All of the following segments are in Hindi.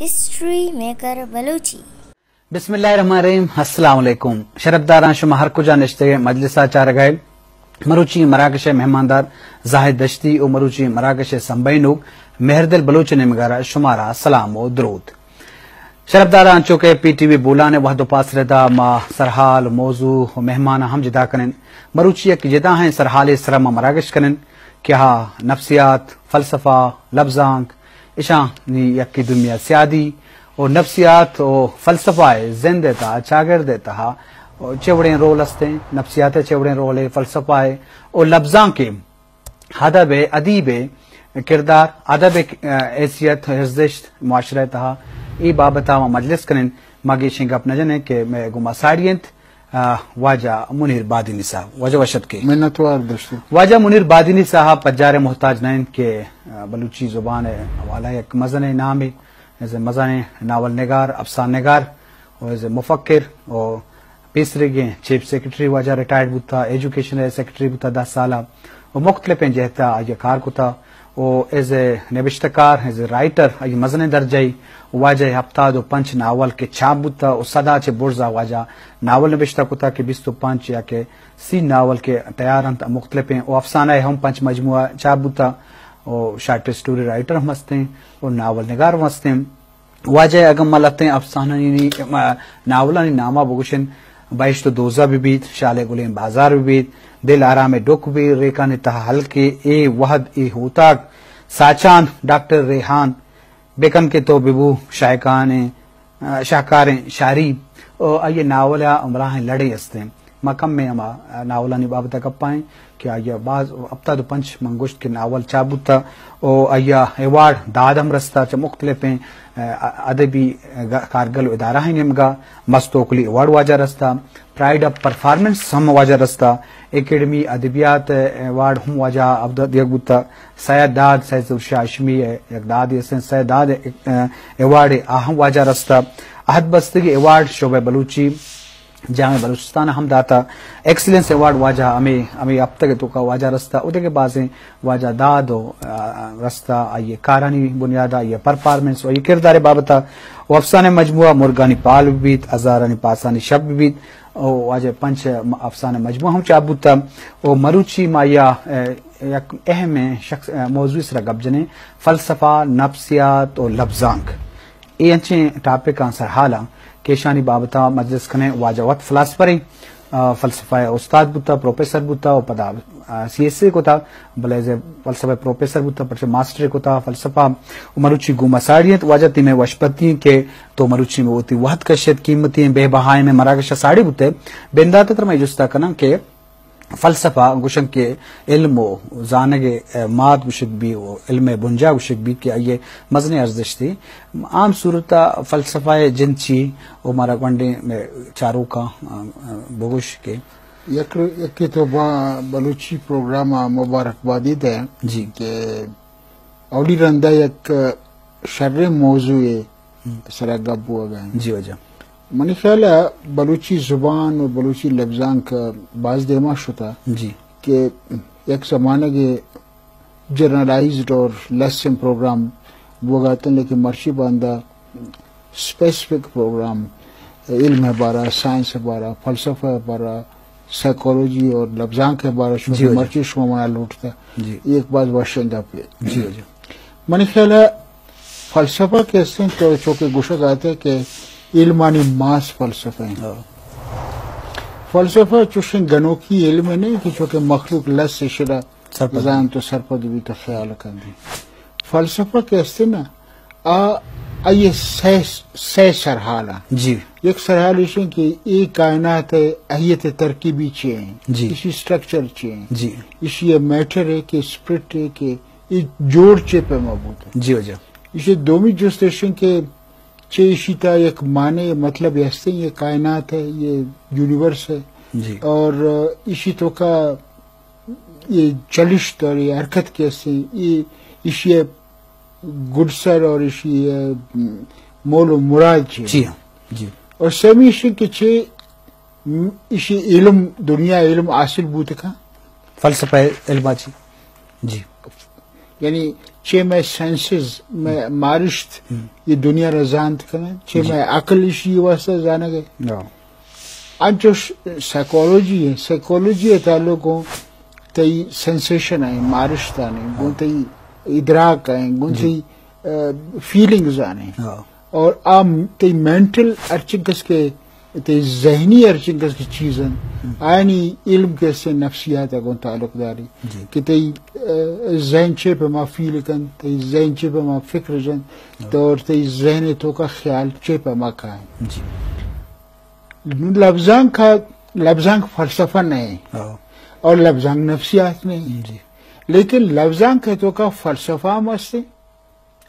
हिस्ट्री मेकर बलूची बिस्मिल्लाहिर्रहमानिर्रहीम अस्सलाम वालेकुम शरफदारां शुमा हर कुजा नश्ते मजलिसा चार गए मरुची मराकश मेहमानदार जाहिद दश्ती और मरुची मराकश संबैनुक मेहरदिल बलूच ने मगारा शुमारा, सलाम और दरूद। शरफदारां चूँकि पीटीवी बोला ने वह दोपास रहता मा सरहाल मौजू मेहमान हम जिदा करें। मरुची की जिदा हैं, सरहाल सरमा मराकश करें। क्या नफ्सियात, फलसफा, लफ्जांक इशा यकी दुनिया सियादी और नफ्सियात और फलसफा जिन देता चागर देता चेवड़े रोल हस्ते, नफ्सियात चेवड़े रोल है फलसफा है और लफ्जा के अदब अदीब किरदार, अदब हैसियत हजदिश मुआशरा तहा ई बाबत मजलिस करें मागी शिंग अपना जने के मैं गुमा साड़ियंत। वाजा मुनीर बादिनी साहब वाजा वशत के मिन्नतवार वाजा मुनीर बादिनी साहब पज्जार मोहताज नैन के बलूची ज़ुबान वाला एक मजन नाम है एज ए मजान नावल नगार अफसान नगार और एज ए मुफक्र और तीसरे गे चीफ सेक्रेटरी वाजा रिटायर्ड बुता एजुकेशन सेक्रेटरी बुता दस साल और मुख्तलिफ़ जहता ये कार कुता और एज ए नबिश्तकार एज ए राइटर अय मजन दर्जाई वाजा हफ़्ता दो पंच नावल के छाप बुता और सदा चे बुर्जा वाजा नावल नबिश्ता कुता के बिस्तु पंच या के सी नावल के तैयार अंत मुख्तलिफ़ और अफसाना हम पंच मजमुआ छाप बुता और शार्ट स्टोरी राइटर हम हँसते हैं और नावल नगार हम हँसते हैं वाजह अगम मलते अफसाना नावला नामा बगुशन बाइश तो दोजा बिबीत शाले गुलेम बाज़ार बिबीत दिल आराम डुक भी, रेखा ने तहा हल्के ए वहद, ए होताक साचान डॉक्टर रेहान बेकन के तो बिबू, शायकान शाहकार शारी। ये नावला उमराह लड़े हँसते मकम में अमा नावला बाबत कप्पाएँ कि अय्या बाज अब तो पंच मंगुश्त के नावल चाबुता ओ अय्या अवार्ड दादम रस्ता च मुख्तलिफ़ अदबी कारगल इदारा है निमगा। मस्तोकली अवार्ड वाजा रस्ता। प्राइड ऑफ़ परफॉर्मेंस हम वाजा रस्ता। एकेडमी अदबियात अवार्ड हम वाजा अब्द यगुता सैयद दाद सैयद शाशमी यकदाद यसन सैयद दाद अवार्ड आहम वाजा रस्ता अहद बस्तगी अवार्ड शोबे बलूची जामे बलूचिस्तान हम दाता एक्सीलेंस अवार्ड वाजा हमें हमें अब तक तो का वाजा रस्ता उदे के बाद वाजा दाद रस्ता ये कारानी बुनियाद ये परफॉर्मेंस और ये किरदार बाबता वो अफसाने मजमुआ मुर्गानी पाल बीत अजारानी पासानी शब बीत पंच अफसाने मजमुआ हम चाबुता और मरुची माया एक अहम शख्स मौजू सरा गबजने फलसफा, नफ्सियात और लफ्जांक। ये अच्छे टॉपिक आंसर हाला, केशानी बाबता मजलिस खने वाजवत फलासफर प्रोफेसर बुता और पदा सी एस को था भले फलसफा प्रोफेसर बुता पर मास्टर था फलसफा मरुची गुमा साड़ियत वाजती में वशपति के तो मरुचि में होती वहत कशियत कीमती बेबहाय में मराकशा साड़ी बुते बेंदा तत्र में जुस्ता कना के फलसफा गुशन के इल्म जानगे माद गुशक भी इल्म बुंजा गुशक भी के ये मजन अर्जिश थी आम सूरत फलसफा जिनची और मारा वनडे में चारों का बगुश के यक यक तो बलूची प्रोग्राम मुबारकबादी दे जी के औडी रंदा एक शर्र मौजू सरा गब्बू गए जी वजह मनी ख्याल बलूची ज़ुबान और बलूची लफ्जान का बाज देमाश होता जी कि एक जमाने के जर्नलाइज्ड और लेसन प्रोग्राम वो गाते हैं लेकिन मर्शी बांदा स्पेसिफिक प्रोग्राम इल्म है बारा साइंस है बारा फलसफा है बारा साइकोलॉजी और लफ्जान के बारे जी, मर्ची शुमा मना लूटता जी एक बात वाशिंदा पे जी वजह मनी ख्याल है फलसफा के सिंह तो चौके गुशक आते कि इल्मानी मास फलसफा है। फलसफा चुशन गनों की इल्म नहीं कि चूँकि मखलूक लस से शिरा सरपद। जान तो सरपद भी तो ख्याल कर दी। फलसफा के हस्ते ना आ आ ये सह सह सरहाला। जी। एक सरहाल इसे कि ये कायनात है अहियत तरकीबी चे हैं। जी। इसी स्ट्रक्चर चे हैं। जी। इसी ये मैटर है कि स्प्रिट है कि ये जोड़ चे पे मबूत है। जी वजह। इसे दोमी जुस्टेशन के चे इशिता एक माने मतलब हस्ते ये कायनात है ये यूनिवर्स है। जी। और इसी तो का ये चलिश्त और ये हरकत कैसे ये इसी गुडसर और इसी मोल मुराद जी हाँ। जी और सभी इसी के छे इसी इल्म दुनिया इलम हासिल बूत का। फलसफा इल्मा जी जी। यानी चे मैं सेंसेस मैं मारिश्त ये दुनिया रजांत कने चे मैं अकल इशी वास्ते जाने गए Ja. साइकोलॉजी है साइकोलॉजी है ताल्लुकों तई सेंसेशन है मारिश्त आने गुन तई इदराक है गुन तई फीलिंग्स आने और आम तई मेंटल अर्चिंकस के जहनी चीजन आनी इल्म के नफ्सियात है जी। कि तई जहन चे पे मा फील कन तई जहन चे पे मा फ़िक्र जन तो जहन तो का ख्याल चे जी लफ्जांग का लफ्जांग फलसफा नहीं. और लफ्जांग नफ्सियात नहीं लेकिन लफ्जांग के तो का फलसफा मस्ते नफ्सियत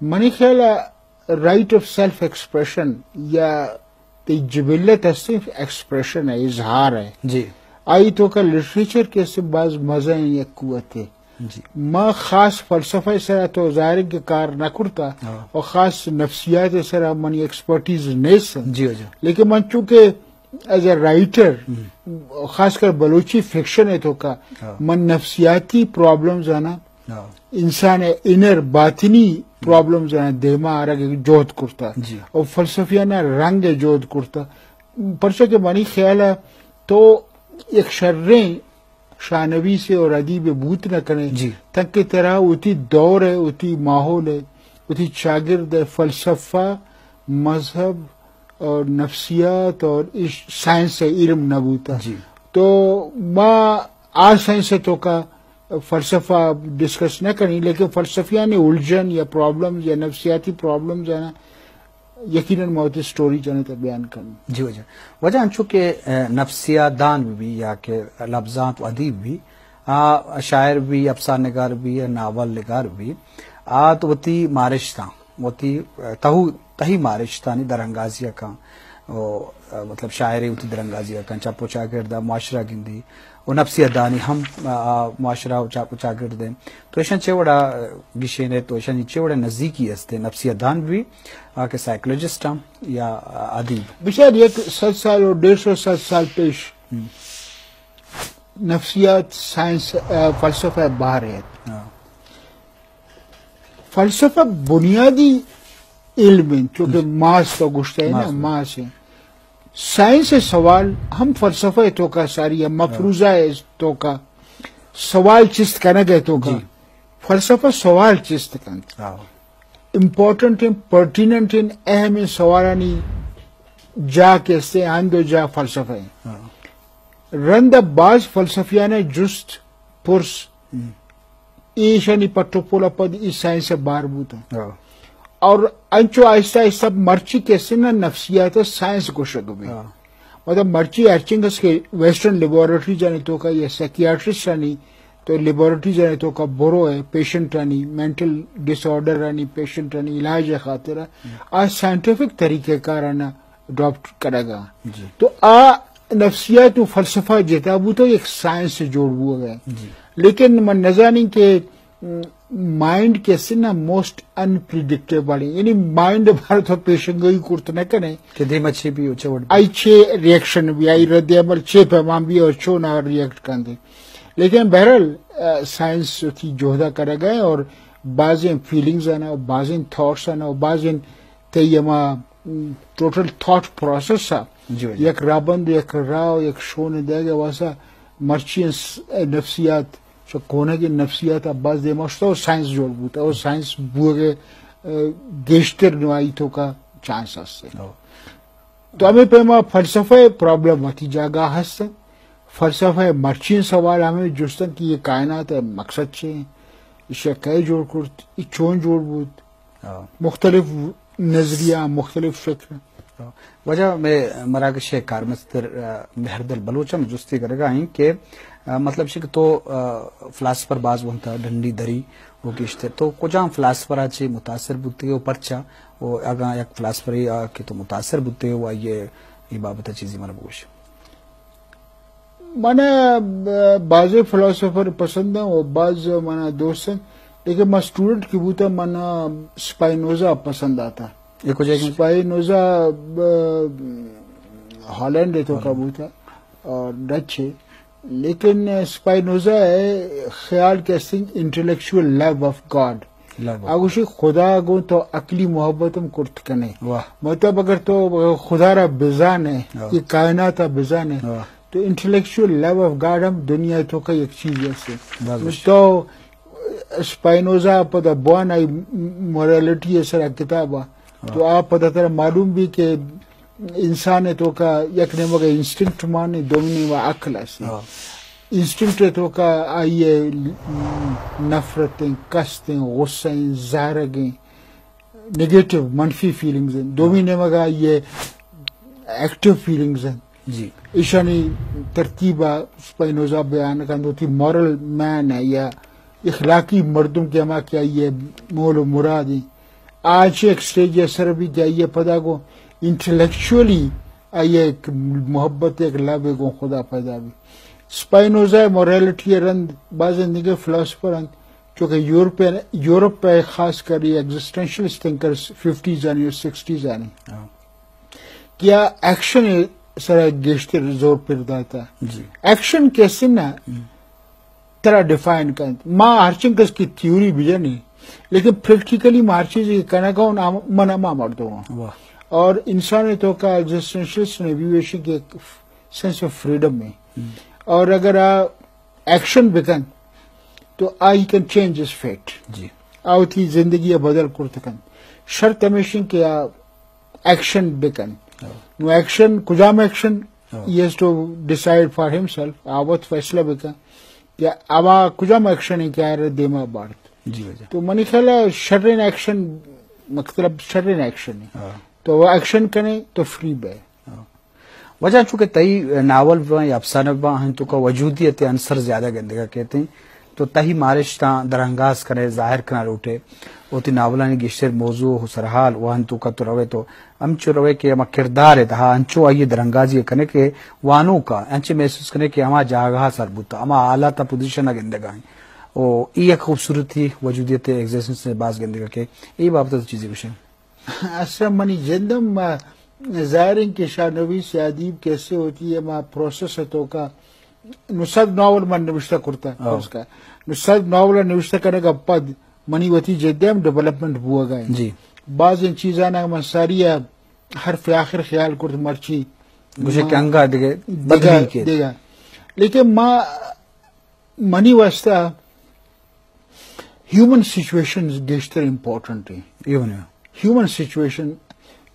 मनी ख्याल राइट ऑफ़ सेल्फ एक्सप्रेशन या ते जिबिल्लत हस्ते एक्सप्रेशन है इजहार है। जी। आई तो का लिटरेचर के से बाज मज़ा या कुत है माँ खास फलसफा सरा तो ज़ाहिर के कार न करता हाँ। और खास नफ्सियात सरा मनी एक्सपर्टीज नहीं सन जी लेकिन मन चूँकि एज ए राइटर खासकर बलूची फिक्शन है तो का हाँ। मन नफ्सियाती प्रॉब्लम्स आना इंसान इनर बातिनी आ रहा जोत करता। और फलसफियाना रंग है जोत करता। परसों के मनी ख्याल है तो एक शर्रे शानवी से और अदीब बूत न करें। तक की तरह उती दौर है उती माहौल है उती शागिर्द है फलसफा मज़हब और नफसियात और साइंस से इल्म नबूता। तो माँ आज साइंस से तो का फलसफा डिस्कस न करी लेकिन फलसफिया ने उलझन या प्रॉब्लम या नफ्सियाती प्रॉब्लम्स है ना यकीनन मौत स्टोरी जाने तक बयान करनी जी वजह। वजह अंशु के नफ्सियादान भी या के लफ्जात अदीब भी आ, शायर भी अफसार नगार भी या नावल नगार भी आ तो वती मारिशता वती तहु तही मारिशता नहीं दरंगाजिया का ओ मतलब शायरी उती दरंगाजिया का चापो चागिरदा मुआशरा गिंदी वो नफ्सियादानी हम आ, मुआशरा चापो चागिरदे तो ऐसा चेवड़ा विषय ने तो ऐसा चेवड़ा नजदीकी असते नफ्सियादान भी आ, के साइकोलॉजिस्ट हम या अदीब बेचार एक सौ साल और डेढ़ सौ सात साल पेश नफ्सियात साइंस फलसफा बाहर है। हाँ, फलसफा बुनियादी इल्म है क्योंकि मास तो गुश्ता है ना। मास है। साइंस है सवाल हम फलसफा है तो का सारी है। मफरूजा है तो का। सवाल चिस्त करना गए तो का। फलसफा सवाल चिस्त हाँ, इम्पोर्टेंट इन पर्टिनेंट इन अहम इन सवालानी जा कैसे आंदो जा फलसफा है। हाँ, रंद बाज फलसफियाने जुस्त पुरस ईशानी पट्टो पोला पद इस साइंस से बार बूता। हाँ, और अंचो आहिस्ता आहिस्ता मर्ची के से ना नफ्सियात साइंस को शुरू हुई हाँ, मतलब मर्ची अर्चिंगस के वेस्टर्न लेबोरेटरी जाने तो का ये सेकियाट्रिस्ट रानी तो लेबोरेटरी जाने तो का बोरो है पेशेंट रानी मेंटल डिसऑर्डर रानी पेशेंट रानी इलाज है खातिर। आज साइंटिफिक तरीके का राना अडॉप्ट करेगा। तो आ नफ्सियात व फलसफा जेताबू तो एक साइंस से जोड़ हुआ है। लेकिन मन नजानी के माइंड के से ना मोस्ट अनप्रिडिक्टेबल है। यानी माइंड भारत तो पेशन गई कुर्त न करे। कि दी मच्छी भी आई छे रिएक्शन भी आई रद्द अमल छे पैमाम भी और छो ना रिएक्ट कर दे लेकिन बहरल साइंस थी जोहदा करे गए और बाजें फीलिंग्स आना और बाजें थॉट्स आना और बाजें तयमा टोटल थॉट प्रोसेस जी एक राबंद एक राव एक शोन देगा वासा मर्ची नफ्सियात कोने की नफ्सियात अब्बास दे मस्त और साइंस जोड़ बूता और साइंस बुगे गेस्टर नुआई तो का चांस हस्ते हाँ, हमें पेमा फलसफा प्रॉब्लम होती जागा हस्त फलसफा मर्ची सवाल हमें की ये कायनात है मकसद छे इसे कई जोड़ कर चोन जोड़ बूत हाँ, मुख्तलिफ़ नज़रिया मुख्तलिफ़ फ़िक्र वजह में मराकश कारमस्तर मेहरदल बलोचम जुस्ती करेगा ही के मतलब शिक तो फिलासफर बाज वंता डंडी दरी वो किश्ते तो कुजाम फिलासफर आचे मुतासर बुते वो पर्चा, वो अगा एक फिलासफर के तो मुतासर बुते वो ये ये बाबत चीजी मर बोश। मैंने बाज फिलोसोफर पसंद है, और बाज माना दोस्त हैं। लेकिन मैं स्टूडेंट की बूता माना स्पाइनोजा पसंद आता ये कुछ एक स्पाइनोजा हॉलैंड है तो का बूता और डच है। लेकिन स्पाइनोजा है ख्याल के सिंह इंटेलेक्चुअल लव ऑफ़ गॉड आगुशी खुदा गो तो अकली मोहब्बतम कुर्त कने मतलब अगर तो खुदा रा बिजान है हाँ। ये कायनात बिजान है तो इंटेलेक्चुअल लव ऑफ़ गॉड हम दुनिया तो का एक चीज़ ऐसे। तो स्पाइनोजा पता बॉन आई मोरालिटी ऐसा किताब आ तो आप पता मालूम भी के इंसान है तो का एक ने मगर इंस्टिंक्ट माने दोमिनी व अकल हाँ। इंस्टिंक्ट है तो का आइए नफरतें कस्तें गुस्से जारगें नेगेटिव मनफी फीलिंग्स हैं। दोमिनी मगर ये एक्टिव फीलिंग्स हैं। जी। ईशानी तरतीबा स्पाइनोजा बयान का होती मॉरल मैन है या इखलाकी मर्दों के हमा क्या ये मोल मुराद है। आज एक स्टेज असर भी ये पता को इंटेलेक्चुअली ये एक मोहब्बत एक लव एक खुदा पैदा भी स्पाइनोजा मोरालिटी रंद बाज निगे फिलोसफर रंद क्योंकि यूरोपियन यूरोप पे खास कर ये एग्जिस्टेंशियलिस्ट थिंकर्स फिफ्टीज आनी और सिक्सटीज आनी। हाँ। क्या एक्शन सर गेश्तर ज़ोर पिरदा था जी। एक्शन कैसे ना तरह डिफाइन कर माँ आर्चिंकस की थ्योरी भी नहीं लेकिन प्रैक्टिकली माँ हर चीज़ कहना का मना माँ मर दो और इंसान तो का एग्जिस्टेंशियलिस्ट नेविगेशन की सेंस ऑफ़ फ्रीडम में। और अगर आ एक्शन बिकन तो आई कैन चेंज इस फेट जी। आओ थी ज़िंदगी बदल कुर्तकन शर्त हमेशा के आ एक्शन बिकन। हाँ। नो एक्शन कुजाम एक्शन हाँ। he has to decide for आवत फैसला बिका या आवा कुजाम एक्शन ही क्या है देमा बार्थ जी तो मनी ख्याल है शटरिन एक्शन मतलब शटरिन एक्शन है। हाँ। तो वो एक्शन करे तो फ्री बे। वजह चूँकि तई नावल व या अफसाने व हैं तो का वजूदियत अंसर ज़्यादा गंदगा कहते हैं। तो तही मारिश ता दरअंगाज करे ज़ाहिर कना उठे। ओती नावलानी गिश्तर मौजू हो सरहाल वहन तो का तो रवे तो अमचो रवे के अमा किरदार है तहा अंचो आइए दरअंगाजी कने के वानो का अंचे महसूस करे के अमा जागा सरबुता अमा आला ता पोजीशन गंदगा है। खूबसूरती वजूदियत एग्जिस्टेंस से बाज गंदगा के ई बाबत तो चीज़ें विषय असर मनी जिंदम जायरिन के शाहनवी से अदीब कैसे होती है? माँ प्रोसेस है तो का नुसद नावल मन निविष्टा करता हाँ। उसका। नुसद नावल निविष्टा करने का पद मनी वती जद्दम डेवलपमेंट हुआ गए। जी। बाज इन चीजा ना मन सारी हर आखिर ख्याल कुर्त मर्ची। मुझे के अंगा दिगे देगा बदली के देगा लेकिन माँ मनी वास्ता ह्यूमन सिचुएशन गेस्टर इम्पोर्टेंट है ये बने human situation.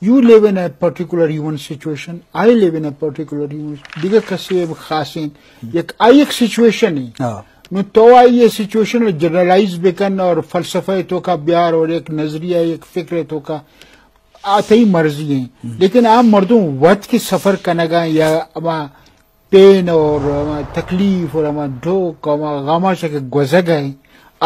You live in a particular human situation. I live in a particular human. दिगर कसे खासिन एक आई एक सिचुएशन है हाँ नु तो आई ये सिचुएशन जनरलाइज बेकन और फलसफा तो का प्यार और एक नज़रिया एक फ़िक्र तो का आते ही मर्ज़ी है लेकिन आप मर्दों वक्त की सफ़र कनगा या पेन और तकलीफ़ और अमा ढोक अमा गामा से गुजर गए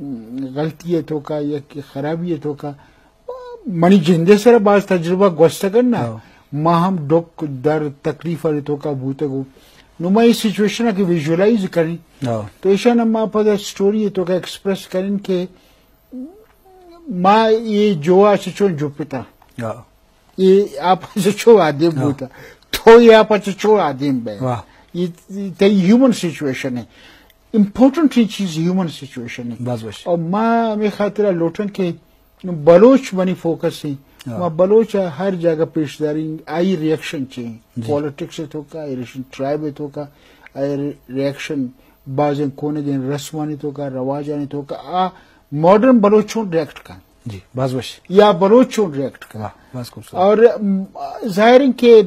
तो का हाँ। मसलन तेरा एक वशी है तो का एक गलती है तो का खराबी तो का मनी जिंदे सर बाज तजुर्बा गोश्त ना हाँ। माँ हम दुख दर्द तकलीफ़ वाले तो का भूते को नुमा इस सिचुएशन के विजुअलाइज करें। हाँ। तो ऐसा न माँ पद स्टोरी है तो का एक्सप्रेस करें के माँ ये जोआ सिचो जो पिता हाँ। ये आप सिचो आदिम होता। तो ये आप सिचो आदिम बे ये ह्यूमन सिचुएशन है। इम्पोर्टेंट चीज़ ह्यूमन सिचुएशन है बाज और माँ में खातिर लोटन के बलोच बनी फोकस है। वहाँ बलोच हर जगह पेशदारी आई रिएक्शन चाहिए पॉलिटिक्स तो का आई रिएक्शन ट्राइब तो का आई रिएक्शन बाजन कोने दिन रस्मानी तो का रवाजानी तो का आ मॉडर्न बलोचों रिएक्ट का जी बस या बलोचों रिएक्ट का और ज़ाहिर कि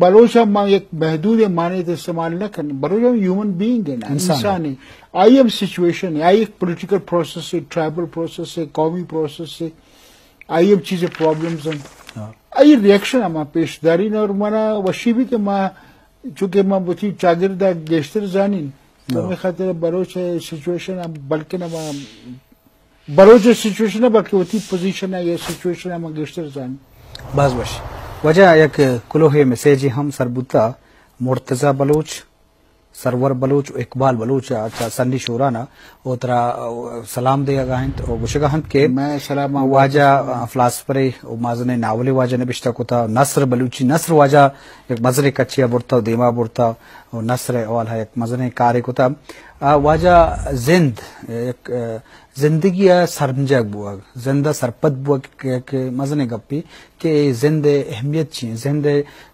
बलोच हम एक महदूद माने तो इस्तेमाल न करने बलोच हम ह्यूमन बीइंग है ना इंसान है। इंसान है आई एम सिचुएशन है आई एक पोलिटिकल प्रोसेस है ट्राइबल प्रोसेस है कौमी प्रोसेस है आई एम चीजें प्रॉब्लम्स हैं हाँ आई रिएक्शन अमा पेशदारी और मना वशी भी के माँ चूंकि माँ बुथी चागिरदा गेस्टर जानी तो हाँ। मैं खातिर बलोच सिचुएशन बल्कि ना माँ बलोच सिचुएशन है बल्कि वती पोजीशन है ये सिचुएशन है माँ गेस्टर जानी बस बस वजह एक कुलोहे मैसेज हम सरबुता मुर्तजा बलूच सरवर बलूच इकबाल बलूच अच्छा संडी शोराना ओतरा सलाम दे गहंत ओ गुशगहंत के मैं सलाम वाजा फ्लासपरे ओ माजने नावले वाजा ने बिश्ता कोता नसर बलूची नसर वाजा एक मजरे कच्चिया बुरता देमा बुरता नसर वाल है एक मजने कार्य कोता। वाजा जिंद एक ज़िंदगी सरमजग बुआ ज़िंदा सरपत बुआ के मजने गप्पी के जिंद अहमियत ची जिंद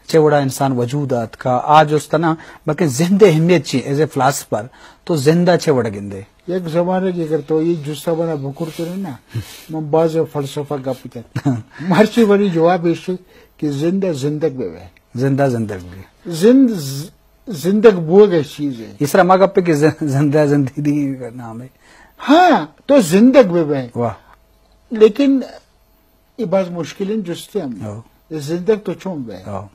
चेवड़ा इंसान वजूदात का आज उस तना बल्कि जिंद अहमियत ची एज ए फिलासफर तो ज़िंदा चेवड़ा गिंदे। एक जमाने की अगर तो ये जुस्सा बना बुकुर करे ना मैं बाज फलसफा का पिता मार्ची बड़ी जवाब इसे कि ज़िंदा जिंदग है। ज़िंदा ज़िंदगी जिंद जिंदग वो चीज़ है। इसरा मगा पे कि ज़िंदा ज़िंदगी नाम है। हाँ तो जिंदग में है वाह। लेकिन ये बात मुश्किल है जुस्ते हम आओ जिंदग तो चुम है। आओ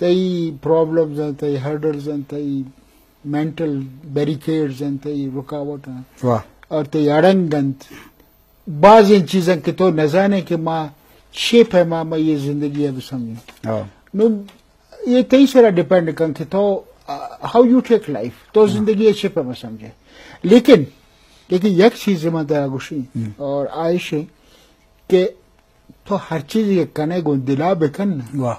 तई प्रॉब्लम्स हैं तई हर्डल्स हैं तई मेंटल बैरिकेड्स हैं तई रुकावट हैं। और ते अड़ंगंत। बाज इन चीजन के तो नजाने के माँ शेप है माँ मैं ये ज़िंदगी अब समझे। नो ये कई सारा डिपेंड कर के तो हाउ यू टेक लाइफ तो ज़िंदगी शेप है मैं समझे। लेकिन लेकिन एक चीज़ मैं तेरा गुशी और आयश के तो हर चीज़ ये कने गो दिला बेकन ना वाह।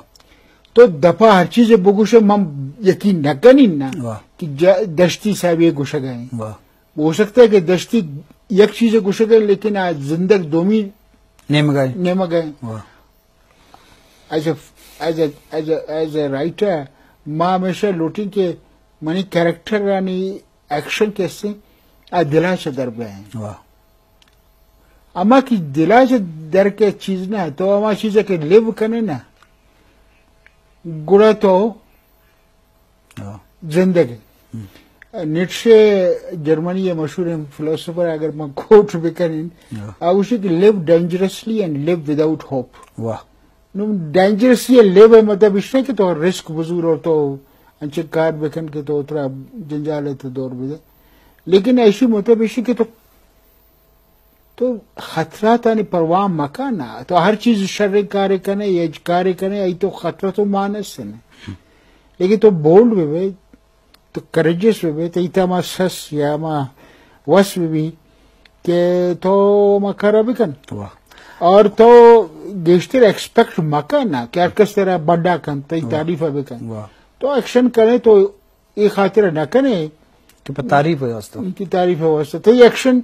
तो दफ़ा हर चीज़ बगुशे मम यकीन न कनी ना कि दश्ती साहब ये गुशा गए हो सकता है कि दश्ती एक चीज़ गुशा गए लेकिन आज जिंदग दोमी नेम गए। नेम गए। एज ए राइटर माँ हमेशा लूटी के मनी कैरेक्टर यानी एक्शन कैसे आ दिला से दर हैं। अमा की दिला से दर के चीज़ ना तो अमा चीज़ के लिव करने ना। गुड़ा तो ज़िंदगी। निट्शे जर्मनी ये मशहूर फिलोसोफर अगर मैं कोट भी करें wish to live dangerously and live without hope. वाह। डेंजरसली लिव है मतलब इसने कि तो रिस्क बुज़ुर्ग और तो अंचे कार बेकन के तो उतरा जंजाल है तो दौर भी लेकिन ऐसी इसी के तो तो खतरा तानी परवाह मका ना। तो हर चीज़ शर कार्य करने ये कार्य करने आई तो खतरा तो मानस है ना। लेकिन तो बोल्ड भी तो करेजियस में भी तो इतना मा सस या मा वस भी के तो मा खरा भी कन और तो गेस्टर एक्सपेक्ट मका ना क्या किस तरह बड़ा कन तई तारीफ़ है कन तो एक्शन करे तो ये खातिर न करे कि तारीफ़ उनकी तारीफ़ वास्ते तो ये एक्शन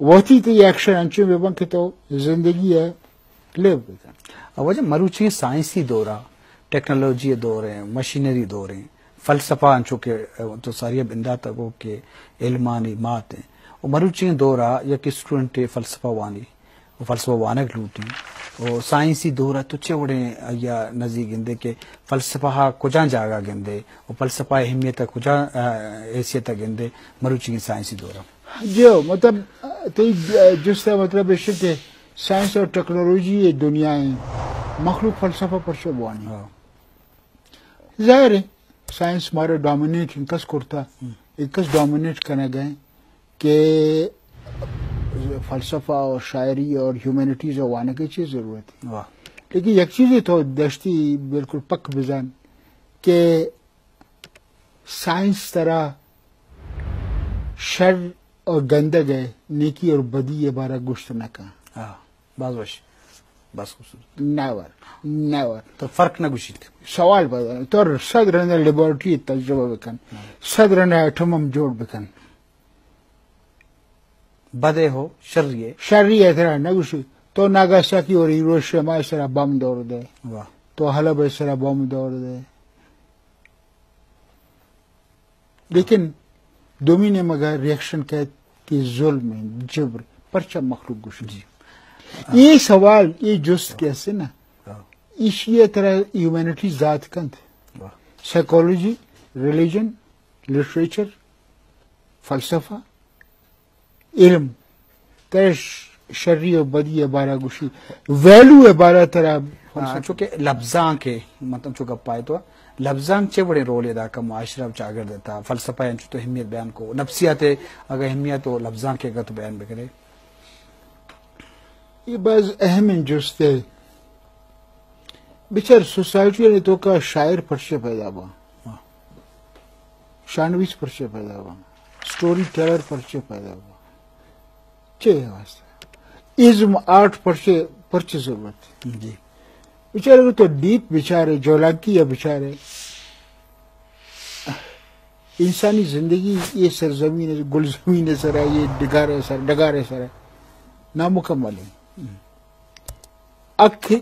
वही तो ये एक्शन अंचु में के तो ज़िंदगी है लिव वजह मरुची साइंसी दौर है टेक्नोलॉजी दौर है मशीनरी दौर है फलसफा अंचो के तो सारी बिंदा तक वो के इलमानी मात है। और मरुची दौर है या कि स्टूडेंट फलसफा वानी लूटी। और साइंसी दौर है तो चेवड़े या नजी गिंदे के फलसफा कुजा जागा गिंदे और फलसफा अहमियत कुजा हैसियत गिंदे मरुची साइंसी दौर। है जो मतलब तो जिस तरह मतलब इसे के साइंस और टेक्नोलॉजी ये दुनियाएँ मखलूक फलसफा पर से बुआनी हाँ, ज़ाहिर है साइंस हमारे डोमिनेट इनकस करता इनकस डोमिनेट करने गए कि फलसफा और शायरी और ह्यूमैनिटीज और वाने की चीज जरूरत है वाह लेकिन एक चीज है तो दश्ती बिल्कुल पक बिजान कि साइंस तरह शर और गंदग है नेकी और बदी ये बारह गुश्त न का हाँ बस बस बस खूबसूरत नेवर नेवर तो फर्क न गुशी सवाल बदल तो सद रहने लिबर्टी तजुर्बा बेकन सद रहने एटम हम जोड़ बेकन बदे हो शर्रिये शर्री है तेरा न गुशी तो नागासाकी और हिरोशिमा इस तरह बम दौड़ दे। वाह। तो हलब इस तरह बम दौड़ दे। लेकिन दोमी ने मगर रिएक्शन कह कि जुल्म जबर परचा मखलूक गुश जी। ये सवाल ये जुस्त कैसे ना? इस ये तरह ह्यूमैनिटी जात कंत साइकोलॉजी रिलीजन लिटरेचर फलसफा इल्म तरह शर्री और बदी बारह गुशी वैल्यू है बारह तरह हाँ, चूँकि लफ्जां के मतलब चूँकि पाए तो लफ्जां चे बड़े रोल अदा का मुआशरा चागर देता फलसफा तो अहमियत बयान को नफ्सियात अगर अहमियत हो लफ्जां के अगर तो बयान भी करे ये बाज अहम इंजुस्त है बिचार सोसाइटी ने तो का शायर परचे पैदा हुआ हाँ। शानवीस परचे पैदा हुआ स्टोरी टेलर परचे पैदा हुआ चे है वास्ते। इज्म आर्ट परचे परचे ज़रूरत है। जी। बेचारे को तो डीप बेचारे जोलाकी या बेचारे। इंसानी ज़िंदगी ये सरजमीन है गुलजमीन है सर है ये डिगारे सर डगारे सर। है। नामुकम्मल है अख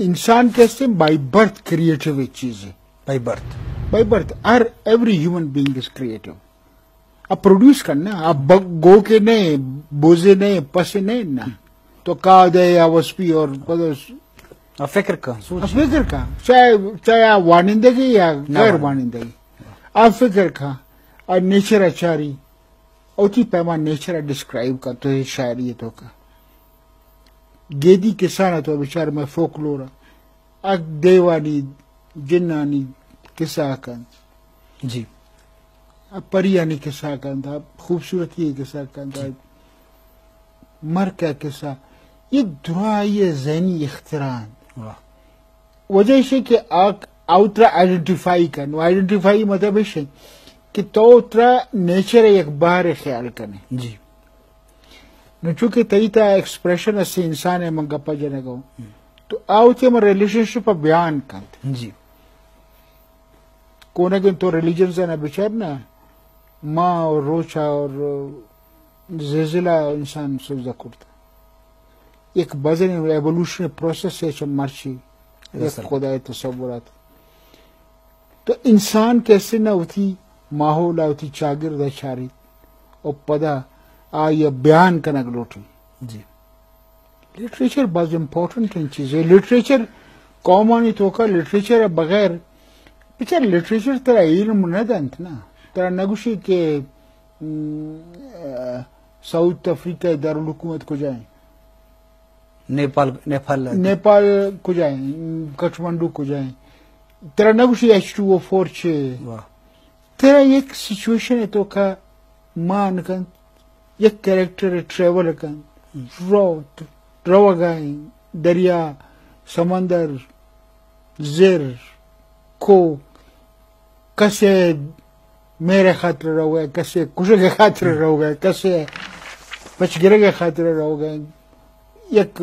इंसान कैसे बाई बर्थ क्रिएटिव चीज़ है। By birth by birth her every human being is creative अब प्रोड्यूस करना अब ब- गो के नहीं बोझे नहीं पसे नहीं ना। तो का दे या वस्पी और फ़िक्र का फ़िक्र का चाहे चाहे आप वानिंदगी या गैर वानिंदगी। आप फ़िक्र का और नेचर अचारी औती पैमा नेचर डिस्क्राइब का तो शायरी तो का। गेदी किसान तो बेचार में फोकलोर अक देवानी जिन्नानी किसा जी। परियानी किस्सा का था खूबसूरत किस्सा का मर का किस्सा ये दुआ ये जहनी इख्तरान वजह से कि आक आउतरा आइडेंटिफाई कर आइडेंटिफाई मतलब है कि तो उतरा नेचर एक बार ख्याल करने। जी। न चूँकि तईता एक्सप्रेशन असे इंसान है मंगा पजने को तो आउते में रिलेशनशिप बयान कर जी। कोने के तो रिलीजन से ना बिचार ना। माँ और रोचा और जेजिला इंसान सुजदा करता एक बजन एवोल्यूशन प्रोसेस है जो मर्ची एक Yes, sir. खुदा तस्वुरात तो इंसान कैसे ना उठी माहौल उठी चागिर चारी और पदा आ ये बयान कनक लोटी जी लिटरेचर बहुत इम्पोर्टेंट इन चीज है लिटरेचर कौमानी तो का लिटरेचर बगैर पिक्चर लिटरेचर तेरा इल्म न दंत ना तेरा नगुशी के साउथ अफ्रीका दारुल हुकूमत को जाए। नेपाल नेपाल नेपाल को जाए काठमांडू को जाए। तेरा नगुशी एच टू ओ फोर छे। तेरा एक सिचुएशन है तो का मान kan एक कैरेक्टर है ट्रेवल kan रो रवा दरिया समंदर जिर को कैसे मेरे खातिर रह गए कैसे? कुछ के खातिर रह गए कैसे? पचगिरे के खातिर रह गए एक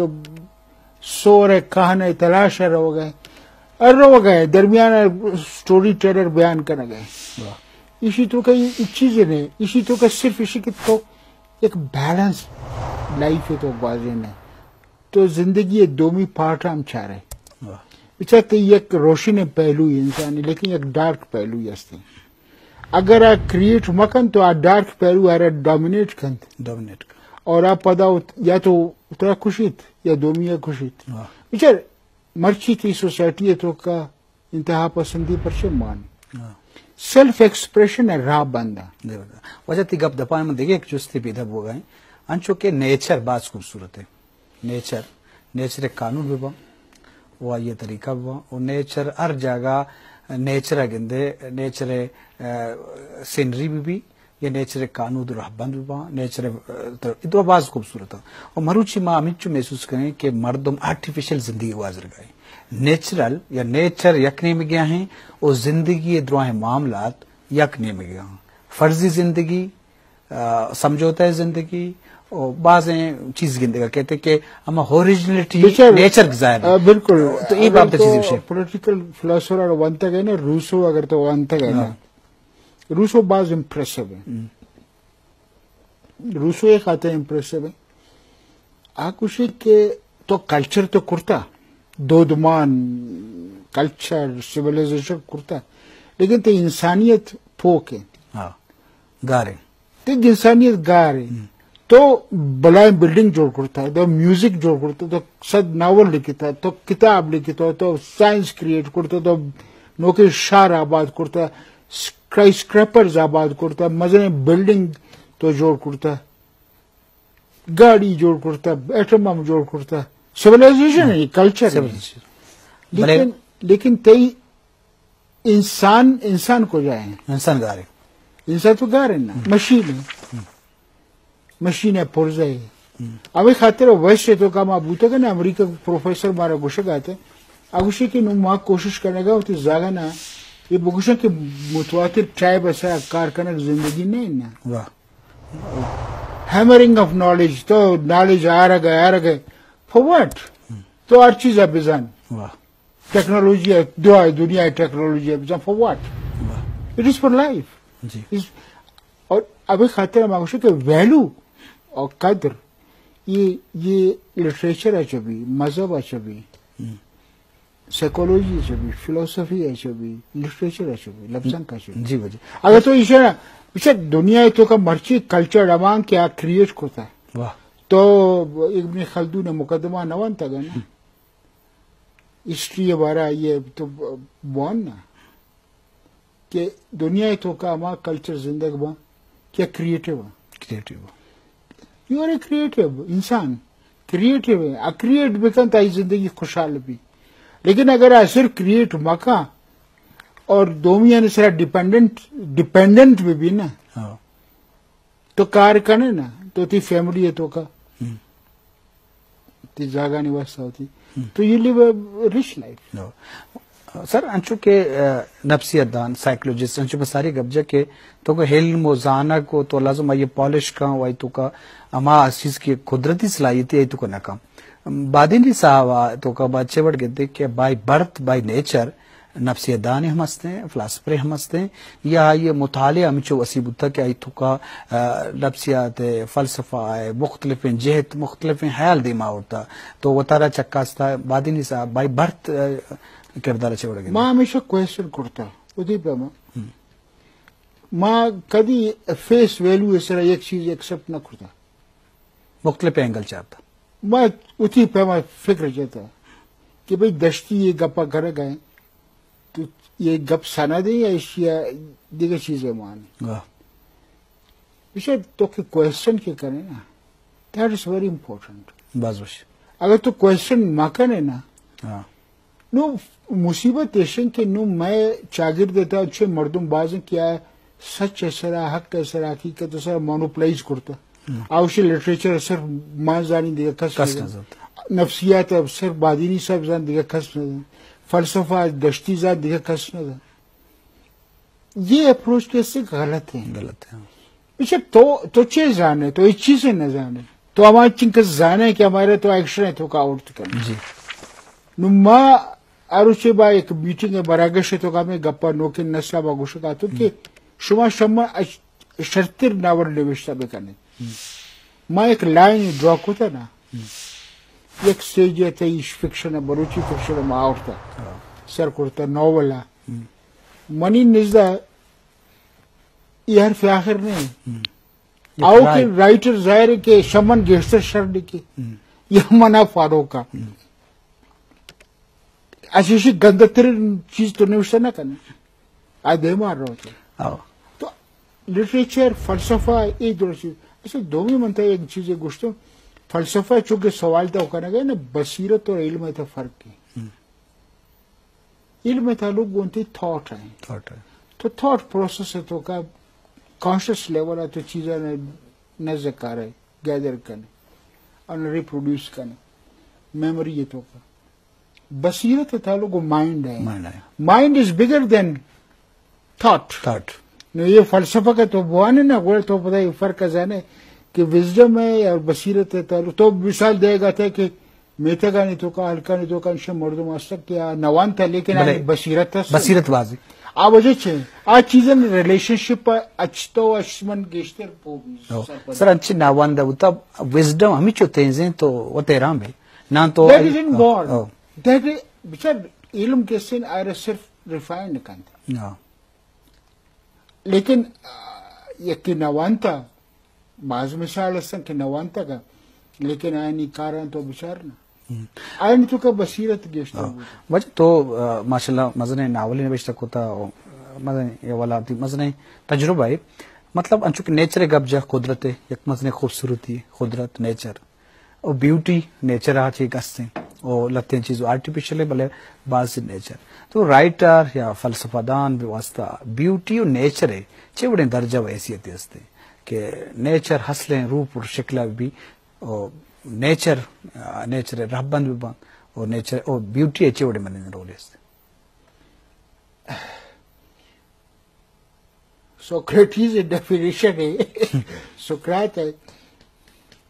सोर कहानी तलाश रह गए और रह गए दरमियान स्टोरी टेलर बयान कर गए इसी तो का ये चीज़ें नहीं इसी तो का सिर्फ़ इसी की तो एक बैलेंस लाइफ है तो वाजन है तो ज़िंदगी ये दोमी पार्ट हम चाह रहे तो एक रोशन पहलू है इंसान है, लेकिन एक डार्क पहलू है इसमें अगर आप क्रिएट मकन तो आ डार्क पहलू आ डोमिनेट कन डोमिनेट और आप पदा या तो उतरा खुशित या दोमिया खुशित। वाह विचार मर्ची थी सोसाइटी है तो का इंतहा पसंदी पर से मान। सेल्फ एक्सप्रेशन है राह बंदा। वजह थी गप दपान में देखिए चुस्ती पीधा हो। गए अंशों के नेचर बात खूबसूरत है। नेचर नेचर एक कानून भी बा वो ये तरीका भी और नेचर हर जगह नेचर गिंदे नेचर सीनरी भी भी, ये नेचर कानून रहबंद भी नेचर इतो बात खूबसूरत और मरुचि माँ अमित महसूस करें कि मर्दम आर्टिफिशियल ज़िंदगी वाजर गए। नेचुरल या नेचर यकने में गया है, और ज़िंदगी द्रोह मामलात यकने में गया। फर्जी ज़िंदगी समझौता ज़िंदगी बाजें चीज़ गिंदेगा कहते कि हम ओरिजिनलिटी नेचर बिल्कुल। तो ये बात चीज़ विषय पॉलिटिकल फिलोसफर वन तक है ना रूसो अगर तो वन तक है ना। हाँ। रूसो बाज इम्प्रेसिव है। रूसो एक आते हैं इम्प्रेसिव है। आकुशी के तो कल्चर तो कुर्ता। दोदमान कल्चर सिविलाइजेशन कुर्ता। लेकिन तो इंसानियत फोक है। हाँ गारे। तो इंसानियत गार। है तो बलाय बिल्डिंग जोड़ करता है तो म्यूज़िक जोड़ करता तो सद नावल लिखता तो किताब लिखता तो साइंस क्रिएट करता तो नौके शार आबाद करता स्काई स्क्रैपर्स आबाद करता मज़े बिल्डिंग तो जोड़ करता गाड़ी जोड़ करता एटम बम जोड़ करता सिविलाइजेशन है कल्चर है। लेकिन लेकिन तई इंसान इंसान को जाए इंसान गारे। इंसान तो गा रहे ना मशीन है। मशीन है पुर्जा है। अभी खातिर वैश्य तो काम बूते का ना अमेरिका प्रोफेसर मारा गोशक आते अगुशे की नुमा कोशिश करने का होती जागा ना ये बगुशा के मुतवातिर ट्राइब ऐसा कारखाना ज़िंदगी नहीं ना। वाह। हैमरिंग ऑफ़ नॉलेज तो नॉलेज आ रहा गया आ रहा गया फॉर व्हाट तो हर चीज़ है बिजान टेक्नोलॉजी है दुआ है दुनिया है टेक्नोलॉजी है बिजान for what it is for life और अभी खातिर मांगो के वैल्यू और कद्र ये ये लिटरेचर है छबी मज़हब है छबी साइकोलॉजी है छबी फिलोसफी है छबी लिटरेचर है छबी लफ्जन का छबी जी वजी अगर तो इसे इसे दुनिया तो का मर्ची कल्चर अमांग क्या क्रिएट होता है। वाह। तो इब्न खल्दून मुकदमा नवन तक ना हिस्ट्री हमारा ये तो बॉन ना कि दुनिया तो का अमा कल्चर ज़िंदगी क्या क्रिएटिव है creative you are a creative इंसान क्रिएटिव है अक्रिएट बिकन ताई ज़िंदगी खुशहाल भी लेकिन अगर आ सिर्फ़ क्रिएट मका और दोमिया ने सिर्फ़ डिपेंडेंट डिपेंडेंट भी भी ना हाँ तो कार कने ना तो ती फैमिली है तो का। ती जागा निवास होती तो you live a rich life. Sir Anshu के अ, नफ्सियत दान साइकोलॉजिस्ट अंशु पे सारी गब्जे के तो को हिल मोजाना को तो लाजम ये पॉलिश का वही तो का अमा चीज़ की कुदरती सलाहियत है तो को नकम। बादिनी साहब तो का बच्चे बढ़ देख के बाय बर्थ बाय नेचर नफ्सियत दान हम हँसते हैं फिलासफर हम हँसते हैं। या ये मुताले हम चो वसीबुत्ता के आई का अ, नफ्सियात है फलसफा है मुख्तलिफ़ जहत मुख्तलिफ़ ख्याल दिमा होता तो वो तारा चक्का बादिनी साहब बाय बर्थ हमेशा क्वेश्चन करता उदी पे माँ। माँ कभी फेस वैल्यू इस तरह एक चीज़ एक्सेप्ट न करता। मुख्तलिफ़ एंगल चाहता मैं उसी पे मैं फ़िक्र जाता कि भाई दश्ती ये गप्पा कर गए तो ये गप सना दे या इशिया दिगे चीज़ें मान विषय तो के क्वेश्चन के करे ना। दैट इज़ वेरी इंपॉर्टेंट बाजुश अगर तो क्वेश्चन मा करे ना हाँ। नो मुसीबत ऐसे कि नो मैं चागिर देता अच्छे मर्दम बाज क्या सच ऐसा हक ऐसा हकीकत ऐसा मोनोप्लाइज करता आवश्य लिटरेचर सर मां जानी दिया कस कस नजर नफ्सियात सर बादीनी सब जान दिया कस नजर फलसफा दश्ती जात दिया कस नजर ये अप्रोच कैसे गलत है गलत है पीछे तो तो चे जाने तो इच्छी से न जाने तो हमारे चिंक जाने कि हमारे तो एक्शन है तो का आउट करना जी नुम्मा आरुचे बा एक मीटिंग बरागश तो का में गप्पा नोके नसला बागुश का तो कि शुमा शम्मा शर्तिर नावर निविष्टा बेकने माँ एक लाइन ड्रॉ होता ना एक स्टेज है ते इश फिक्शन है बरुची फिक्शन में आवड़ता सर करता नॉवल मनी निजदा यार आखिर नहीं आओ. कि राइटर ज़ाहिर के शमन गेस्टर शर्ड की यह मना फारोका अशी गंधत्र चीज़ तो निविष्ट ना करना। आधे मार रहा होता तो। लिटरेचर फलसफा एक दो चीज़। ऐसे दोन्ही म्हणता एक चीज़ एक गोष्ट फलसफा चूँकि सवाल तो करना गया ना बसीरत और इल्म में तो फ़र्क है। इल्म में ताल्लुक गोंती थॉट है थॉट है। तो थॉट प्रोसेस है तो का कॉन्शियस लेवल है तो चीज़ें नज़र कर है गैदर करने और रिप्रोड्यूस करने। मेमोरी है तो का बसीरत है ताल्लुक माइंड है माइंड है mind is bigger than thought thought न ये फलसफा का तो बुआने ना गोल तो पता है फर्क का जाने कि विजडम है और बसीरत है तो, तो मिसाल देगा था कि मेथे का नहीं तो का हल्का नहीं तो का इंशा मर्दम असक या नवान था लेकिन भले- आज बसीरत था बसीरत बाजी आवश्यक आज चीजें रिलेशनशिप अच्छो अश्मन गेस्टर पोगी सर अच्छी नावंद उता विजडम हमी चो तेजें तो वो तेरा में ना तो That is in God. बिचार इल्म के सिन आयर सिर्फ़ रिफाइंड कंता हाँ। लेकिन यकी नवांता बाज मिसाल असन कि नवांता का लेकिन आयनी कारण तो बिचार ना। आयनी तो का बसीरत गेस्ट वजह तो माशाल्लाह मजने नावली तक होता मजने ये वाला थी मजने तजुर्बा है। मतलब अंचुक नेचर गब जा कुदरत है मजने खूबसूरती खुदरत नेचर। और ब्यूटी नेचर आ चीज़ कस्ते और लत्ते चीज़ आर्टिफिशियल है भले बाज नेचर तो राइटर या फलसफादान भी वास्ता ब्यूटी और नेचर है चे बड़े दर्जा व हैसियत हस्ते। कि नेचर हसले रूप और शक्ल भी और नेचर नेचर रब्बन भी बन और नेचर और ब्यूटी अच्छे बड़े मन रोल हस्ते। सोक्रेटिस डेफिनेशन है सोक्रात है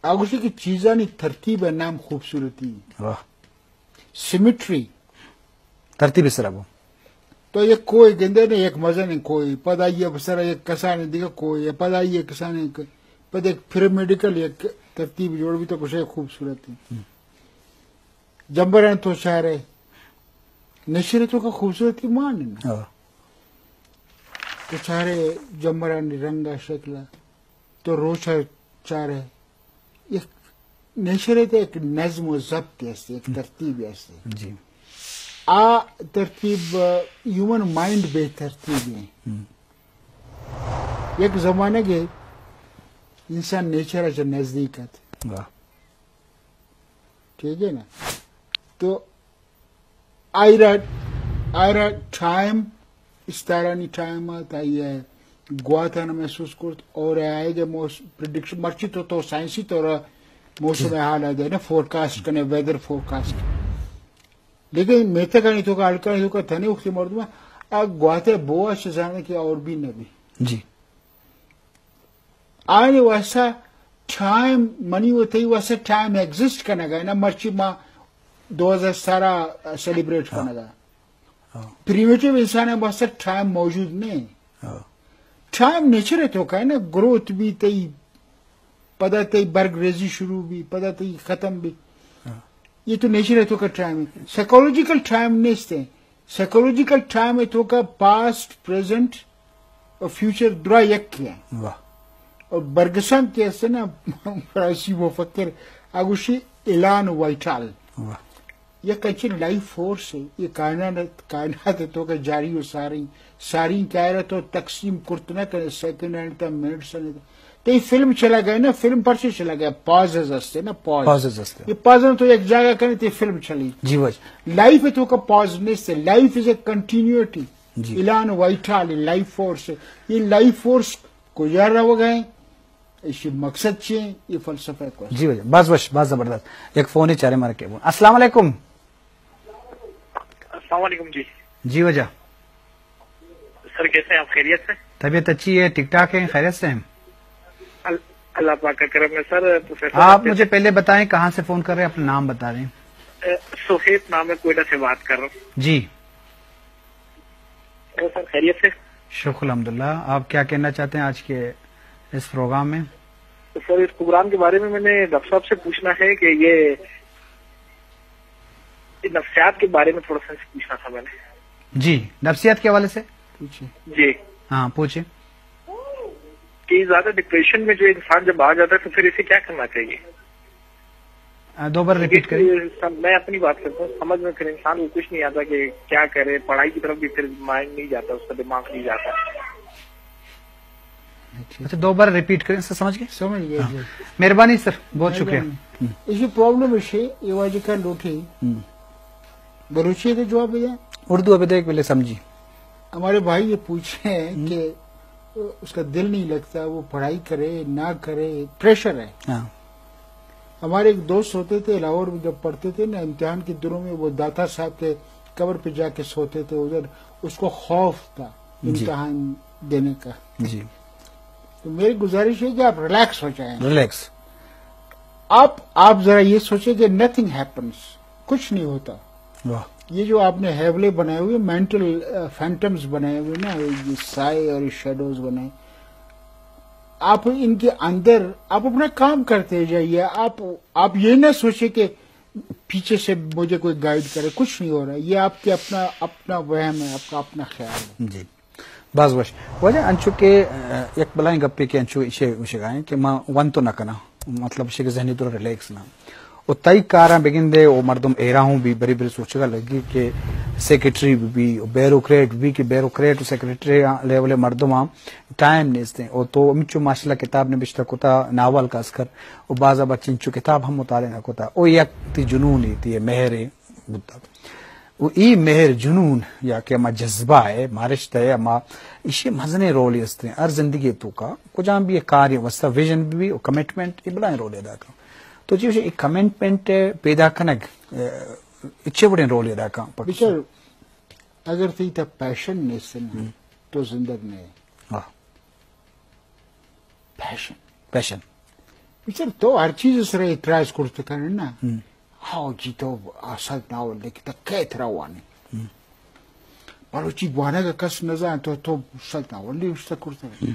आगुशी की चीजा नी तरतीब है नाम खूबसूरती। वाह। सिमिट्री तरतीब इस तरह तो ये कोई गेंदे ने एक मज़ा नहीं कोई पदा ये बसरा एक कसा ने दिखा कोई पदा ये कसा ने पद एक पिरामिडिकल एक तरतीब जोड़ भी तो कुछ है खूबसूरती जंबरन तो शायर है नशरतों का खूबसूरती मान है तो चारे जमरन रंगा शक्ल तो रोशा चारे एक नशरत एक नज्म जब्त एक तरतीब असते. जी. आ तरतीब ह्यूमन माइंड बे तरतीब है एक जमाने के इंसान नेचराच्या नज़दीक आहेत वाह ठीक है ना? तो आयरा आयरा टाइम इस्तारानी टाइम आता है गुआताना महसूस करत. और आएगा प्रिडिक्शन मर्ची तो तो साइंसी तो मौसम हाल है ना फोरकास्ट कने वेदर फोरकास्ट लेकिन मेथे का नहीं तो का अड़का नहीं तो का थने उखते मर्द में आ गुआते बोआ से जाने की और भी नबी जी। आने वैसा टाइम मनी होते ही वैसा टाइम एग्जिस्ट करना गया ना मर्ची माँ दो हज़ार सतारह सेलिब्रेट करना हाँ। प्रिमेटिव इंसान है वैसा टाइम मौजूद नहीं। हाँ। टाइम नेचर है तो का ना ग्रोथ भी तई पदा तई बर्ग रेजी शुरू भी पदा तई खत्म भी। ये तो नेचर है तो का टाइम है। साइकोलॉजिकल टाइम नहीं साइकोलॉजिकल टाइम है तो का पास्ट प्रेजेंट और फ्यूचर दुरा यक किया वाह। और बरगसम के ऐसे ना फरासी मुफक्र आगुशी इलान वाइटाल। ये कच्ची लाइफ फोर्स है। ये कायनात कायनात तो का जारी हो सारी सारी क्या रहा तो तकसीम कुर्तना करे सेकंड हैंड था मिनट्स ने तो ये फ़िल्म चला गया ना फ़िल्म पर से चला गया पॉजेस असते ना पॉज Pauses असते. ये पॉज तो एक जगह करे तो फ़िल्म चली। जी वज लाइफ तो का पॉज नहीं से लाइफ इज़ ए कंटिन्यूटी जी। इलान वाइटाल लाइफ फोर्स ये लाइफ फोर्स को यार रह गए इसी मकसद से ये फलसफा को जी वज बस बस बस ज़बरदस्त। एक फ़ोन ही चारे मार के अस्सलाम वालेकुम। असलाकुम जी। जी वजह। सर कैसे हैं? आप खैरियत से? तबीयत अच्छी है? ठीक ठाक है? खैरियत से हैं? अल- अल्लाह पाक का करम है सर प्रोफेसर आप मुझे पहले बताएँ कहाँ से फ़ोन कर रहे हैं अपना नाम बता दें। अ, सुहेब नाम है कोयटा से बात कर रहा हूँ। जी। तो सर खैरियत से? शुक्र अलहमदुल्ला आप क्या कहना चाहते हैं आज के इस प्रोग्राम में? तो सर इस प्रोग्राम के बारे में मैंने डॉक्टर साहब से पूछना है कि ये ये नफ्सियात के बारे में थोड़ा सा पूछना था मैंने। जी नफ्सियात के हवाले से? पूछिए जी। हाँ पूछिए। कि ज़्यादा डिप्रेशन में जो इंसान जब आ जाता है तो फिर इसे क्या करना चाहिए? दो बार रिपीट करें। मैं अपनी बात करता हूँ समझ में फिर इंसान को कुछ नहीं आता कि क्या करे पढ़ाई की तरफ़ भी फिर माइंड नहीं जाता उसका दिमाग नहीं जाता। अच्छा दो बार रिपीट करें सर समझ गए? समझ गए मेहरबानी सर बहुत शुक्रिया। इसी प्रॉब्लम है ये वाजी का लोटे हम्म। बलूची का जवाब दिया उर्दू अभी देख पहले समझी हमारे भाई ये पूछे हैं कि उसका दिल नहीं लगता वो पढ़ाई करे ना करे प्रेशर है। हाँ। हमारे एक दोस्त होते थे लाहौर में जब पढ़ते थे ना इम्तिहान के दिनों में वो दाता साहब के कबर पे जाके सोते थे उधर उसको खौफ था। इम्तिहान देने का। जी। तो मेरी गुजारिश है कि आप रिलैक्स हो जाए। रिलैक्स आप आप जरा ये सोचे कि नथिंग हैपन्स कुछ नहीं होता। वाह। ये जो आपने हैवले बनाए हुए मेंटल फैंटम्स बनाए हुए ना, ये साए और शेडोज बनाए, आप इनके अंदर, आप अपना काम करते जाइए। आप आप ये ना सोचे कि पीछे से मुझे कोई गाइड करे, कुछ नहीं हो रहा। ये आपके अपना अपना वहम है, आपका अपना ख्याल है। जी। बस बस वजह अंशु के एक बलाएँ गप्पे के अंशु इसे उसे गाए कि माँ वन तो न कना मतलब इसे जहनी तो रिलैक्स ना। वो तई कारा बिगिंदे वो मर्दम एरा हूँ भी बड़ी बड़ी सोचगा लगी कि सेक्रेटरी भी ब्यूरोक्रेट भी कि ब्यूरोक्रेट सेक्रेटरी लेवल मर्दम टाइम नेस्ते और तो मिचु माशाल्लाह किताब ने बिश्तर कोता, नावल का असकर और बाजा बच्चिंचु किताब हम मुताले ना कोता। ओ एक ती जुनून ही थी मेहरे बुद्धा वो ई मेहर जुनून, या कि अमा जज्बा है, मारिश्त है अमा इसे मजने रोल हर ज़िंदगी तो का। कुछ भी कार्य, वस्ता विजन भी कमिटमेंट बड़ा रोल अदा कर। तो जी एक कमिटमेंट पैदा कनक इच्छे बड़े रोल अदा कर बिचार अगर थी था पैशन ने सिन तो जिंदगी ने हाँ पैशन पैशन बिचार तो हर चीज सर इतराज करते करने ना हाँ जी तो असद नावल लेकिन तो क्या इतरा हुआ नहीं बलूची बुआना का कस नजर तो तो सद नावल लिविश्ता करते गए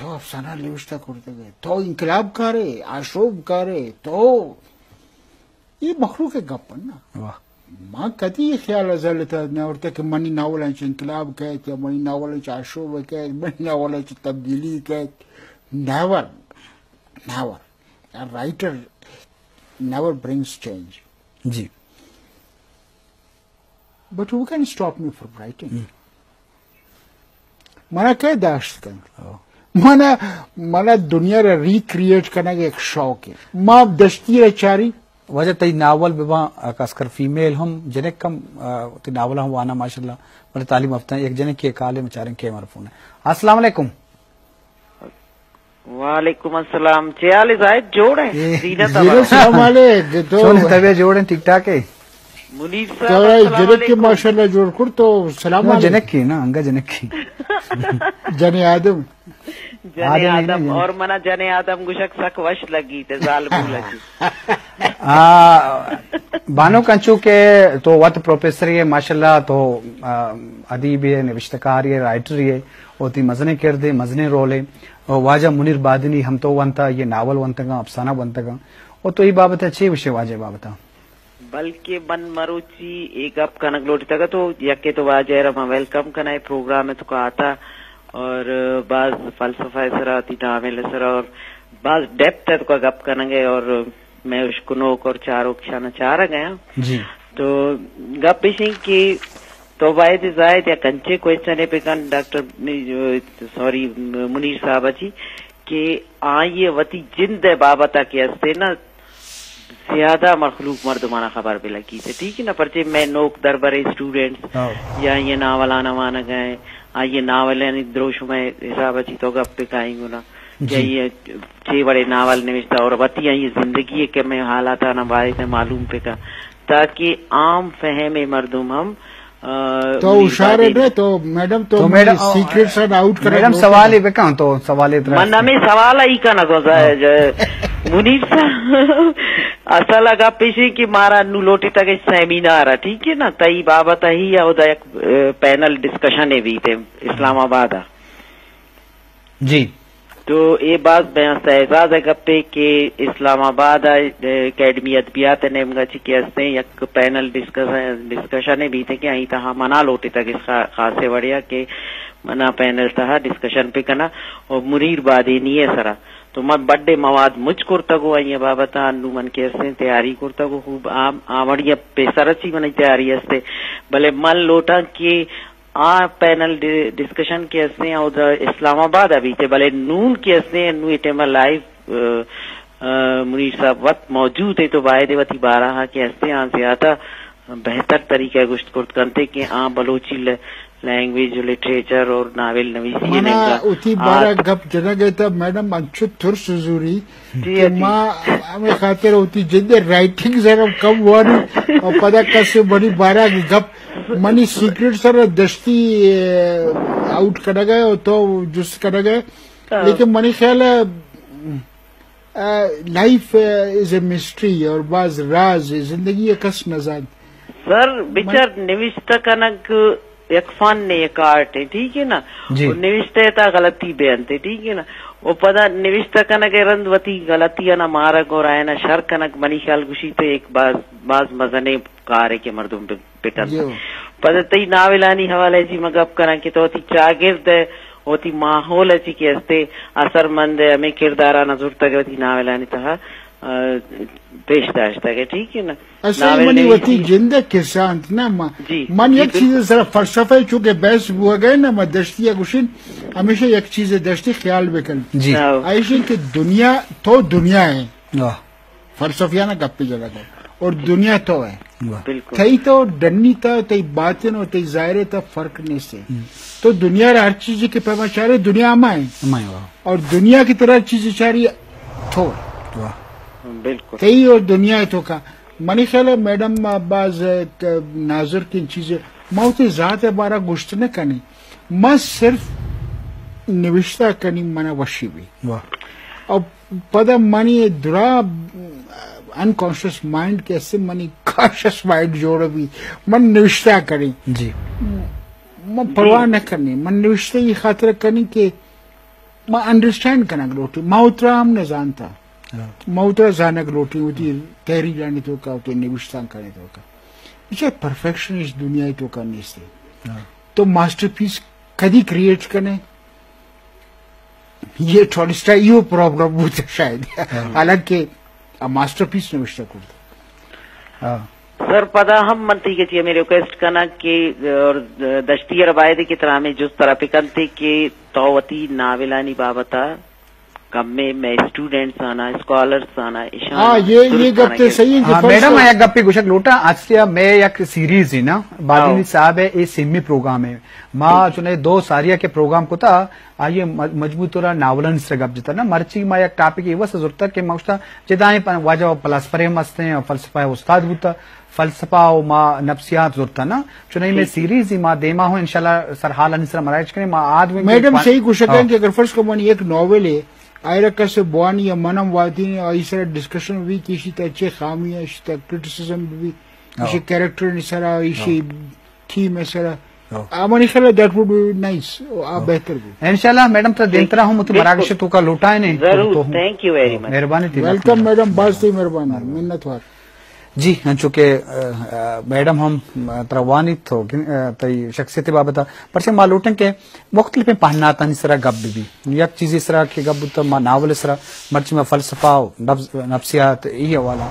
तो अफसाना लिविश्ता करते गए। तो इनकलाब करे आशोब करे तो ये मखलूक है गप्पन ना। वाह। माँ कदी ये ख्याल अजल था न और तक मनी नावल है इनकलाब कहे या मनी नावल है आशोब कहे मनी नावल है तब्दीली कहे। Never never a writer never brings change. जी। But who can stop me from writing? मला काय दाश्त कर मला दुनिया रिक्रिएट करने का एक शौक है। माँ दश्ती रचारी वजह तई नावल बिबा खासकर फीमेल हम जने कम ती नावल हम वाना माशाल्लाह बड़े तालीम हफ़्ता एक जने के काले मचारे के मरफून है। अस्सलाम वालेकुम। वालेकुम अस्सलाम। चयाल जायद जोड़ है जीनत वाले तो तबे जोड़े ठीक ठाक है? मुनीर साहब अस्सलाम जनक के वालेकुम। माशाल्लाह जोड़ कर सलाम जनक की ना अंगा जनक की। जने आदम। जने आदम आदम और मना जने आदम गुशक सक वश लगी ते जालमू लगी। बानो कंचू के तो वत प्रोफेसर है माशाल्लाह तो अदीब है नविश्तकार है राइटर है ओती मजने किरदे मजने रोले। वाजा मुनीर बादनी हम तो वंता ये नावल वंतगा अफसाना वंतगा और तो ये बाबत अच्छी विषय वाजे बाबता। बल्कि बन मरुची एक अप कनक लोटी तक तो यके तो वाजे रमा वेलकम कनाए प्रोग्राम तो का आता और बाज फलसफा सरा आती नावेल सरा और बाज डेप्थ है तो का गप कनगे और मैं उसको नोक और चारों क्षण चारा गया। जी। तो गप सिंह की तो वायद जायद या कंचे क्वेश्चन पे कन डॉक्टर सॉरी मुनीर साहब जी कि आइए वती जिंद बाबता के हस्ते ना ज़्यादा मखलूक मर्दमाना खबर पे लगी थी। ठीक है ना परचे मैं नोक दरबारे स्टूडेंट्स स्टूडेंट या ये नावल आना माना गए आ ये नावल यानी द्रोश में हिसाब अच्छी तो गप पे खाएँगे ना। या ये छह बड़े नावल निविष्टा और बती ये ज़िंदगी के में हालात आना बारे मालूम पे का। ताकि आम फहमे मर्दुम हम तो उशारे ने तो मैडम तो तो मैडम सीक्रेट सन आउट कर मैडम सवाल ही बेका तो सवाल इतना मन में सवाल आई का ना गोजा मुनीर साहब असल अगा पेशी की मारा नु लोटी तक सेमिनार है ठीक है ना? तई ही है तो ये बात है गप्पे के इस्लामाबाद अकेडमी अदबियात ची के हस्ते एक पैनल डिस्कशन भी थे कि आई तहा मना लोटे तक इस खासे बढ़िया के मना पैनल तहा डिस्कशन पे कना और मुरीर बादे नहीं है सरा। तो मैं बड्डे मवाद मुझ कुर्तगो आई बाबत अन्नू मन के हस्ते तैयारी कुर्तगो खूब आम आवड़िया पेसरची मन तैयारी हस्ते भले मन लोटा के पैनल डि- डिस्कशन के हस्ते उधर इस्लामाबाद अभी थे, भले नून के हस्ते नू इटेमा लाइव मुनीर साहब वक्त मौजूद है तो वायदे वती बारह के हस्ते यहाँ आता बेहतर तरीका गुश्त कुर्द करते कि आ बलोची लैंग्वेज लिटरेचर और नावल नवीसी। बारा गप जना गए था मैडम अंशु थुर सुजूरी कि। हमें खातिर होती जिंदे राइटिंग जरा कम हुआ नहीं और पता कैसे बड़ी बारा गप मनी सीक्रेट सर दस्ती आउट कर गए तो जुस कर गए लेकिन मनी ख्याल है लाइफ इज़ ए मिस्ट्री और बाज राज ज़िंदगी कस नजाद सर बिचार निविष्ट कनक एक फन ने एक आर्ट है ठीक है ना। वो निविष्ट गलती बेअंत है ठीक है ना वो पता निविष्ट कनक रंदवती गलती है ना मारक और आए ना शर कनक मनी ख्याल गुशी तो एक बाज बाज मजने कार है के मर्दुम पे पिटन। पता तई नाविलानी हवाले जी मगब करा कि तो ती चागिर्द है होती माहौल अची के हस्ते असरमंद है हमें किरदारा नज़र तक होती नाविलानी तहा पेश दाश्त है ठीक है ना? थी। जिंदे के साथ ना मा जी, मन एक चीज़ जरा फलसफे चूँकि बहस हुआ गए ना मैं दस्तिया गुशिन हमेशा एक चीज़ दस्ती ख्याल बेकल जी। हाँ, ऐसे कि दुनिया तो दुनिया है। वाह। फलसफियाना गप्पी जगह को और दुनिया तो है। थई तो डन्नी था तई बातिन और तई ज़ाहिर था फ़र्क नहीं से। तो दुनिया हर चीज़ के पैमा चाह रहे दुनिया में है। और दुनिया की तरह चीज़ चाह रही थो वाह। बिल्कुल। तई और दुनिया तो का। मनी ख्याल है मैडम बाज नाजुर की चीज़ें मौत जात है बारा गुश्त न कनी मैं सिर्फ़ निविश्ता कनी मना वशी भी। और पद मनी दुरा अनकॉन्शियस माइंड कैसे मनी कॉन्शियस माइंड जोड़ भी मन निविश्ता करी। जी। मैं परवाह न करनी मन निविश्ता ये खातिर करनी कि मैं अंडरस्टैंड करना रोटी। मैं उतरा हम न जानता। हाँ, मैं उतरा जानक रोटी होती तहरी जानी तो का होती निविश्ता करने तो का। इसे परफेक्शन इस दुनिया तो करने से। हाँ, तो मास्टरपीस कदी क्रिएट करने? ये थोड़ी यो प्रॉब्लम होता शायद। हालाँकि मास्टरपीस निविश्ता करता हाँ, सर पता हम मनती के चाहिए मेरे रिक्वेस्ट करना कि और दश्ती रवायत की तरह में जिस तरह पिकन थे कि तौवती नाविलानी बाबता कम में मैं स्टूडेंट्स आना स्कॉलर्स आना हाँ ये ये गप तो सही है हाँ, मैडम एक गप्पी गुशक लोटा आज मैं एक सीरीज़ ही ना? बादनी हाँ। साहब है ये सिमी प्रोग्राम है। माँ चुने दो सारिया के प्रोग्राम को था आइए मज़बूत तोरा नावलन से गप जता ना मर्ची मा एक टॉपिक ये वस ज़रूरत है कि मौस्ता जिदाए वाजा फलसफरे मस्ते हैं फलसफा उस्ताद बुता फलसफा और माँ नफ्सियात ज़रूरत है ना चुनाई में सीरीज़ ही। माँ देमा हो इंशाल्लाह सर हाल अनिसरा मराज करें माँ आदमी मैडम सही कुछ है कि अगर फ़र्स्ट एक नॉवेल है आयरका से बुआन या मनम वादी ने और इस तरह डिस्कशन भी किसी तरह अच्छे खामी है इसी तरह क्रिटिसिज्म भी इसे कैरेक्टर ने सारा इसे थीम है सारा दैट वुड बी नाइस आप बेहतर भी। इंशाल्लाह मैडम तो दिन तरह हूँ मुझे मराठी से तो का लौटा है नहीं ज़रूर तो- थैंक यू वेरी मच मेहरबानी थी वेलकम मैडम बस थी मेहरबानी। मिन्नत वार। जी चूँकि मैडम हम तरवानी थो तई शख्सियत बाबत, पर से मालूटन के मुख्तलिफ़ पहना तन तरह गप भी। यक चीज़ इसरा के गब तो मा नावल इसरा मर्च में फलसफा नफ्स नफ्सियात ये वाला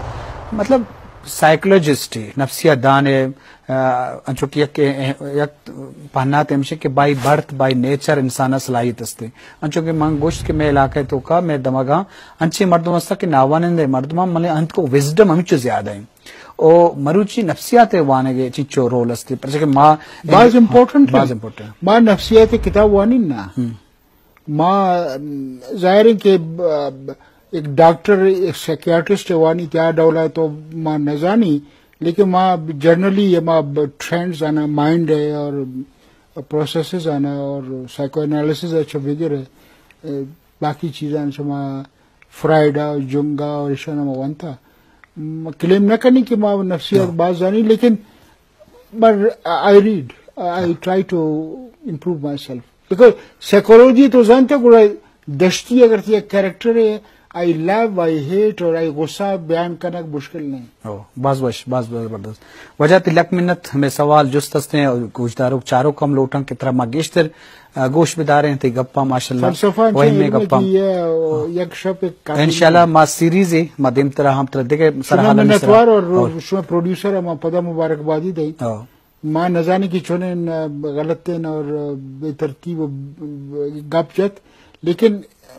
मतलब साइकोलॉजिस्ट नफ्सिया दान चूँकि यक यक पहना तमशे के बाई बर्थ बाई नेचर इंसान सलाहियत अस्ते चूँकि मंग गोश्त के मैं इलाके तो का मैं दमगा अंचे मर्दम अस्ता के नावानंद है मर्दमा मले अंत को विजडम हमिच ज़्यादा है। ओ मरुची नफ्सियात वानगे चिच्चो रोल अस्ते पर जके माँ बाज इम्पोर्टेंट बाज इम्पोर्टेंट माँ नफ्सियात किताब वानी ना। माँ ज़ाहिर है कि एक डॉक्टर एक साइकियाट्रिस्ट वानी क्या डौला तो माँ न जानी लेकिन माँ जनरली ये माँ ट्रेंड्स आना माइंड है और प्रोसेसेस आना और साइको एनालिसिस अच्छा बिगर है। बाकी चीज़ें माँ फ्राइडा जुंगा और ईशा ना वंता। क्लेम न करनी कि मां नफ्सियात बात जानी लेकिन but I read. I try to improve myself. Because psychology तो जानते हो गुड़ा दश्ती अगर थी कैरेक्टर है आई लव आई हेट और आई गुस्सा बयान करना मुश्किल नहीं। ओ बस बस बस बस ज़बरदस्त वजह तिलक मिन्नत हमें सवाल जुस्त हस्ते और कुछ चारों कम लोटन की तरह मागेश्तर गोश बिदारे हैं ते गप्पा माशाल्लाह वही में गप्पा। है और एक शब इंशाल्लाह मा सीरीज़ है माध्यम तरह हम तरह देखे मिन्नतवार और उसमें प्रोड्यूसर है माँ पदा मुबारकबादी दई माँ न जाने की चुने गलत और बेतरतीब गप जत लेकिन